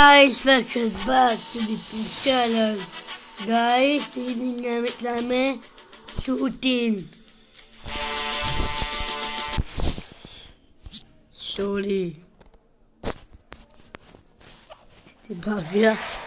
Guys, welcome back to the channel. Guys, ini gamit namin shooting. Sorry. Titibagya.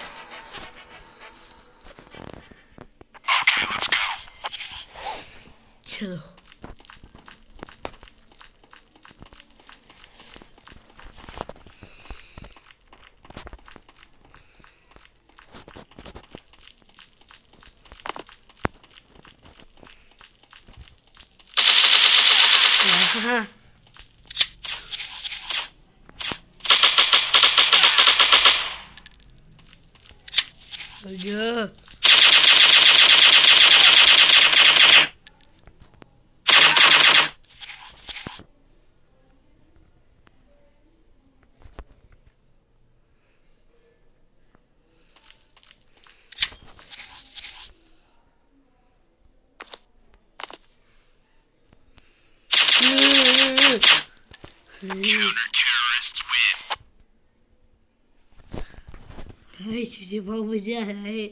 ha Được chưa? मुझे बहुत मज़ा है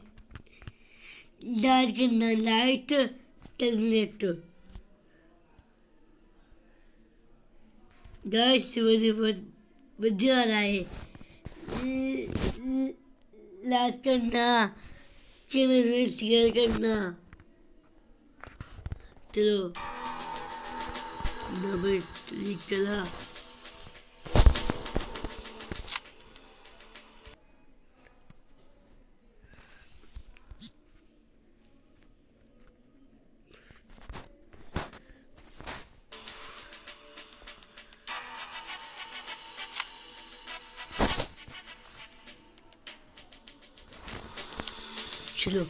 करना light terminator guys मुझे है लाइक करना चैनल करना चलो नंबर लिख चला 其实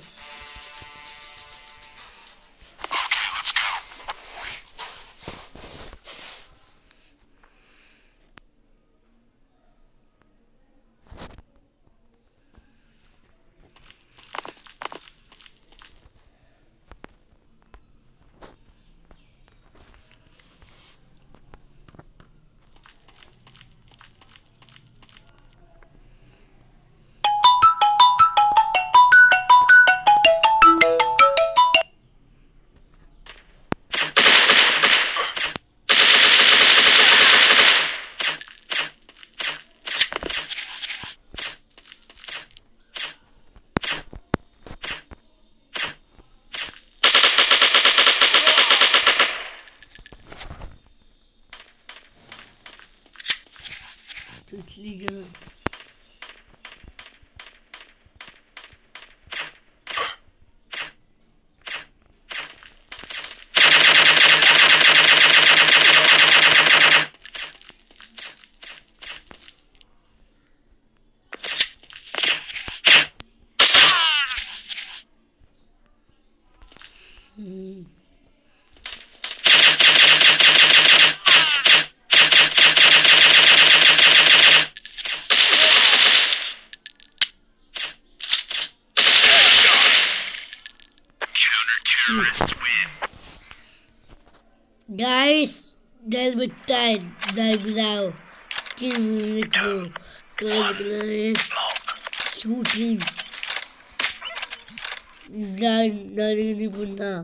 liege. Guys, that's my time. Like now. Give the clue. Shooting. Not, not even now.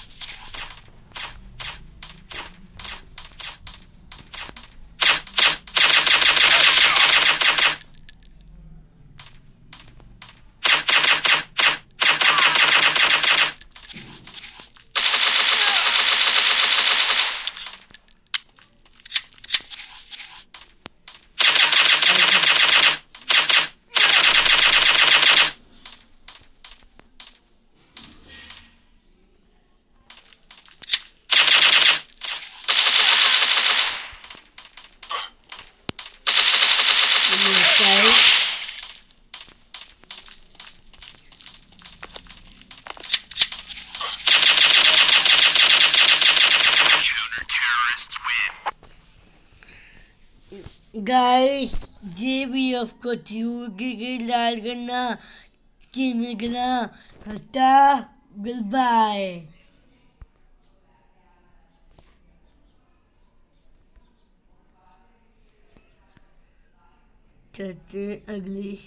Guys ये भी आपको ट्यूब के लाल करना करना हटा गुड बाय चलते अगली